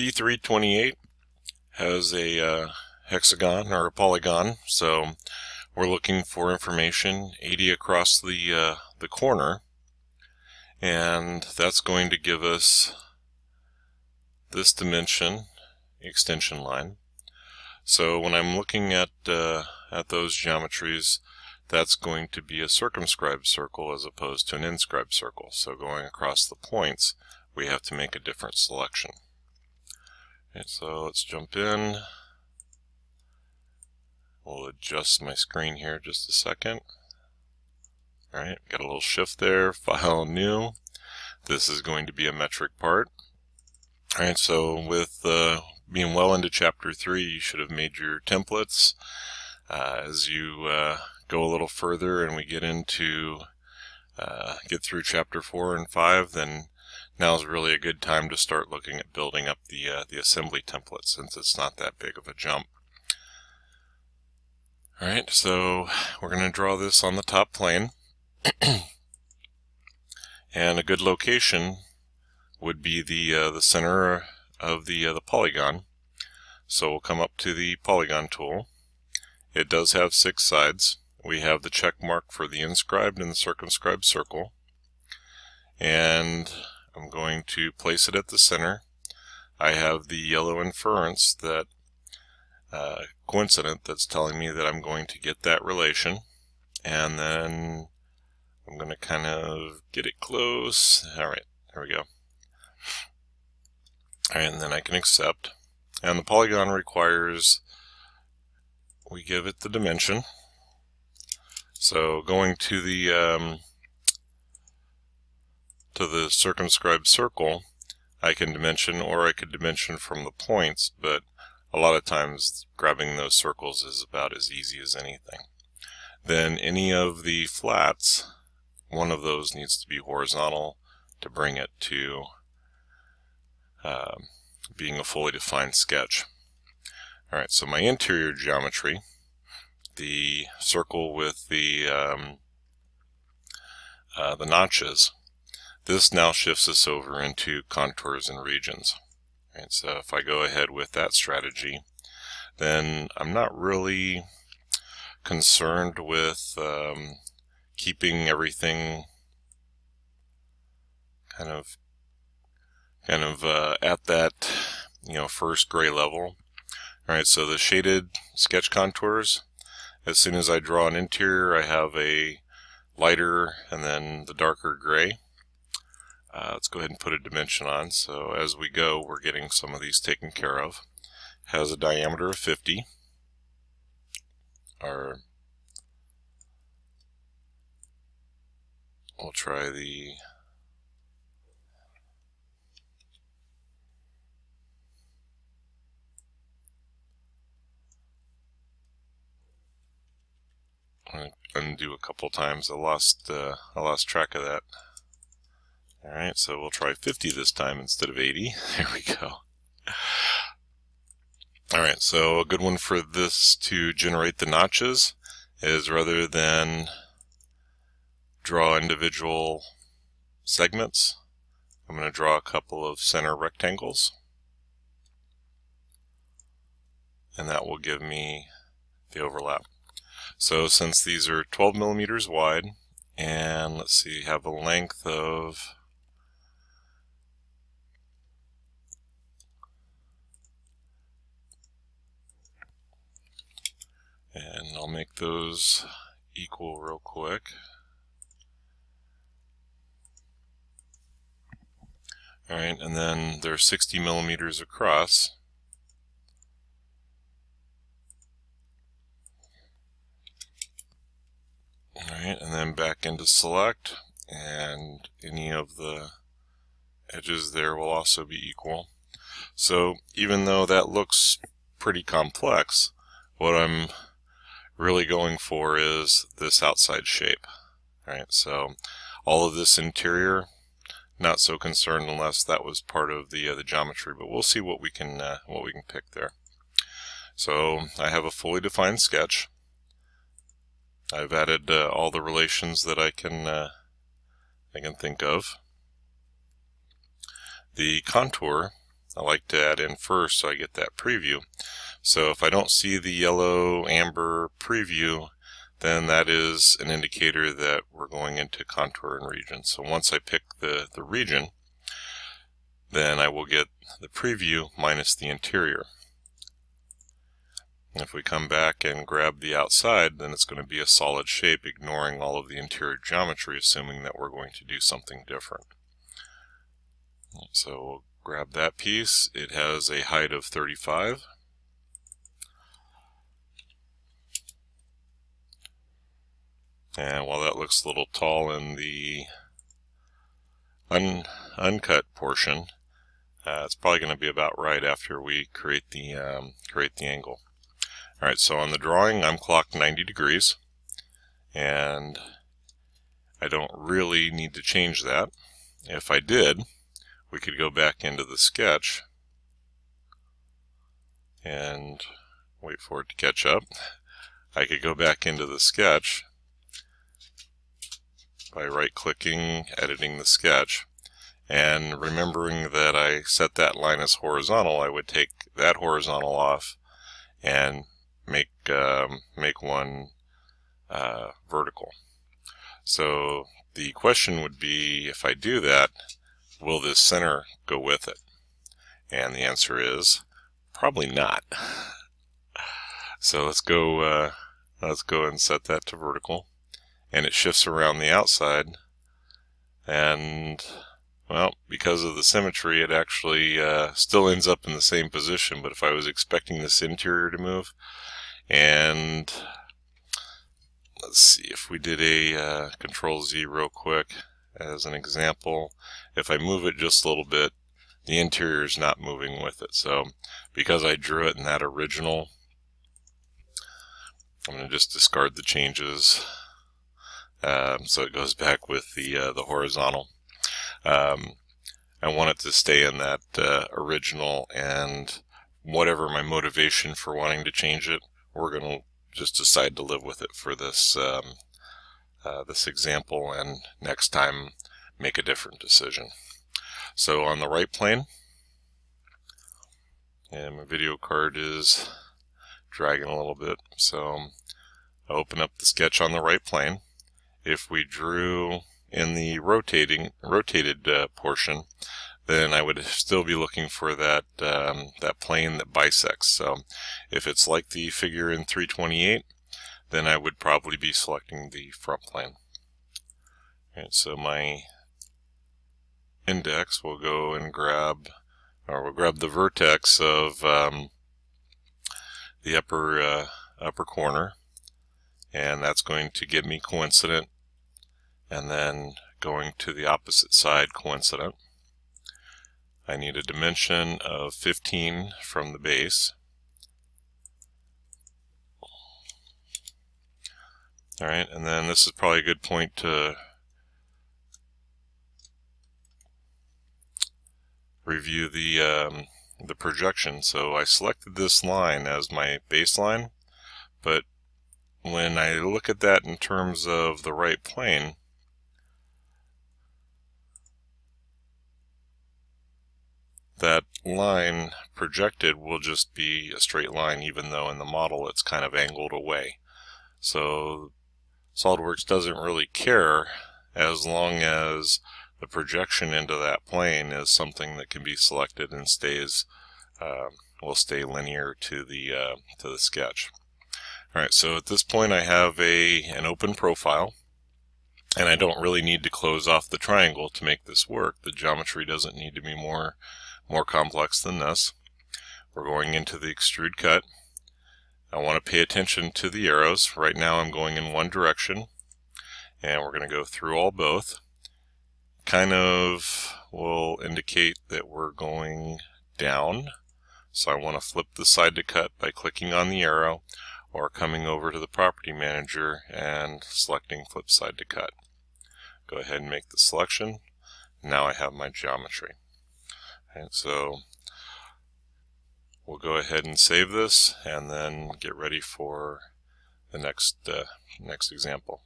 P328 has a uh, hexagon or a polygon, so we're looking for information 80 across the, uh, the corner, and that's going to give us this dimension extension line. So when I'm looking at, uh, at those geometries, that's going to be a circumscribed circle as opposed to an inscribed circle. So going across the points, we have to make a different selection. So let's jump in. We'll adjust my screen here just a second. Alright, got a little shift there, file new. This is going to be a metric part. Alright, so with uh, being well into chapter 3, you should have made your templates. Uh, as you uh, go a little further and we get into uh, get through chapter 4 and 5, then now is really a good time to start looking at building up the, uh, the assembly template since it's not that big of a jump. Alright, so we're going to draw this on the top plane. and a good location would be the, uh, the center of the, uh, the polygon. So we'll come up to the polygon tool. It does have six sides we have the check mark for the inscribed and the circumscribed circle. And I'm going to place it at the center. I have the yellow inference that uh, coincident that's telling me that I'm going to get that relation. And then I'm going to kind of get it close. All right, there we go. And then I can accept. And the polygon requires we give it the dimension. So going to the um, to the circumscribed circle, I can dimension or I could dimension from the points, but a lot of times grabbing those circles is about as easy as anything. Then any of the flats, one of those needs to be horizontal to bring it to uh, being a fully defined sketch. Alright, so my interior geometry the circle with the um, uh, the notches, this now shifts us over into contours and regions. Right, so if I go ahead with that strategy, then I'm not really concerned with um, keeping everything kind of kind of uh, at that you know first gray level. All right, so the shaded sketch contours, as soon as I draw an interior, I have a lighter and then the darker gray. Uh, let's go ahead and put a dimension on. So as we go, we're getting some of these taken care of. Has a diameter of 50. Our, we'll try the undo a couple times. I lost uh, I lost track of that. All right, so we'll try 50 this time instead of 80. There we go. All right, so a good one for this to generate the notches is rather than draw individual segments, I'm going to draw a couple of center rectangles. And that will give me the overlap. So since these are 12 millimeters wide, and let's see, have a length of and I'll make those equal real quick. Alright, and then they're 60 millimeters across. Alright, and then back into select, and any of the edges there will also be equal. So even though that looks pretty complex, what I'm really going for is this outside shape. Alright, so all of this interior, not so concerned unless that was part of the uh, the geometry, but we'll see what we can uh, what we can pick there. So I have a fully defined sketch. I've added uh, all the relations that I can uh, I can think of. The contour I like to add in first so I get that preview. So if I don't see the yellow amber preview, then that is an indicator that we're going into contour and region. So once I pick the, the region, then I will get the preview minus the interior. And If we come back and grab the outside, then it's going to be a solid shape, ignoring all of the interior geometry, assuming that we're going to do something different. So we'll grab that piece. It has a height of 35. And while that looks a little tall in the un uncut portion, uh, it's probably going to be about right after we create the um, create the angle. Alright, so on the drawing I'm clocked 90 degrees and I don't really need to change that. If I did, we could go back into the sketch and wait for it to catch up. I could go back into the sketch by right-clicking, editing the sketch, and remembering that I set that line as horizontal, I would take that horizontal off and make um, make one uh, vertical. So the question would be, if I do that, will this center go with it? And the answer is probably not. So let's go uh, let's go and set that to vertical, and it shifts around the outside, and well, because of the symmetry, it actually uh, still ends up in the same position. But if I was expecting this interior to move, and let's see if we did a uh, control Z real quick as an example. If I move it just a little bit, the interior is not moving with it. So because I drew it in that original, I'm going to just discard the changes. Um, so it goes back with the uh, the horizontal. Um, I want it to stay in that uh, original and whatever my motivation for wanting to change it, we're going to just decide to live with it for this um, uh, this example and next time make a different decision. So on the right plane, and my video card is dragging a little bit, so I open up the sketch on the right plane. If we drew in the rotating rotated uh, portion, then I would still be looking for that um, that plane that bisects. So if it's like the figure in 328, then I would probably be selecting the front plane. Right, so my index will go and grab, or we'll grab the vertex of um, the upper uh, upper corner, and that's going to give me coincident, and then going to the opposite side coincident. I need a dimension of 15 from the base. Alright, and then this is probably a good point to review the um, the projection. So I selected this line as my baseline, but when I look at that in terms of the right plane, that line projected will just be a straight line even though in the model it's kind of angled away. So SOLIDWORKS doesn't really care as long as the projection into that plane is something that can be selected and stays uh, will stay linear to the uh, to the sketch. All right, so at this point I have a an open profile and I don't really need to close off the triangle to make this work. The geometry doesn't need to be more more complex than this. We're going into the extrude cut. I want to pay attention to the arrows. Right now I'm going in one direction and we're going to go through all both. Kind of will indicate that we're going down. So I want to flip the side to cut by clicking on the arrow or coming over to the property manager and selecting flip side to cut. Go ahead and make the selection. Now I have my geometry. And so we'll go ahead and save this and then get ready for the next uh, next example.